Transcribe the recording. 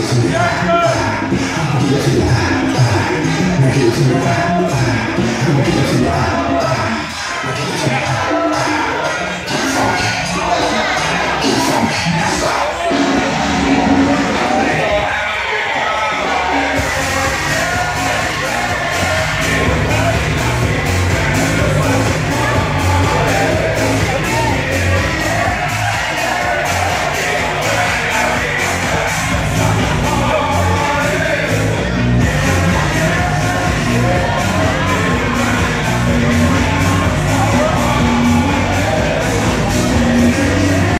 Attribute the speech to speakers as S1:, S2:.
S1: Yeah.